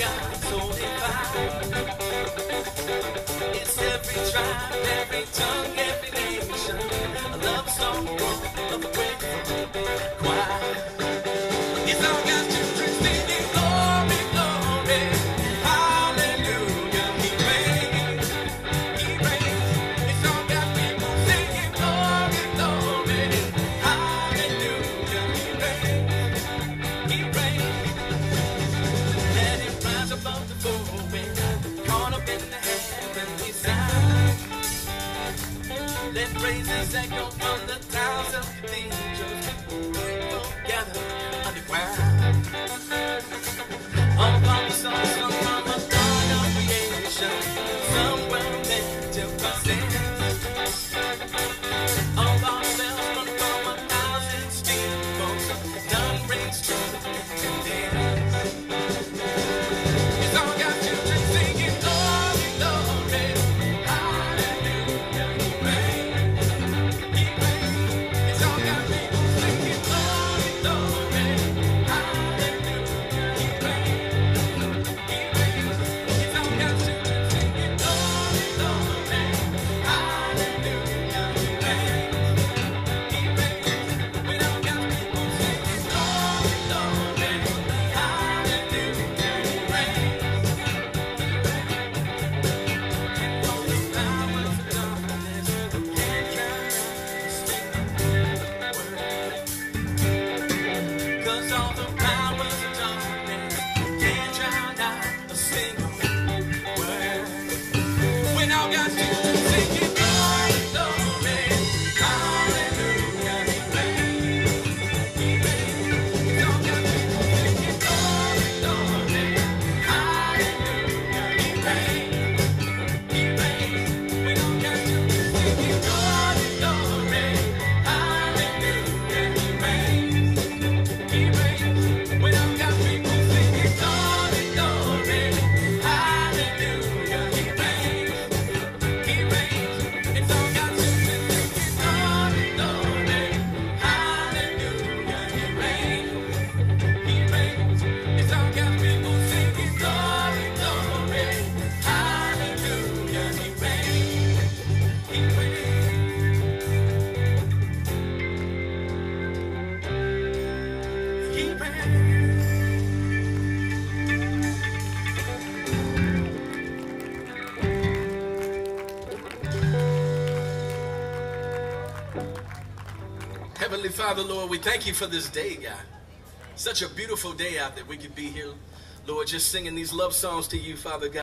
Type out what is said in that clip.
It's every tribe, every tongue, every nation. A love song of a great choir. He's on. praises go on got Heavenly Father, Lord, we thank you for this day, God. Such a beautiful day out that we could be here, Lord, just singing these love songs to you, Father God.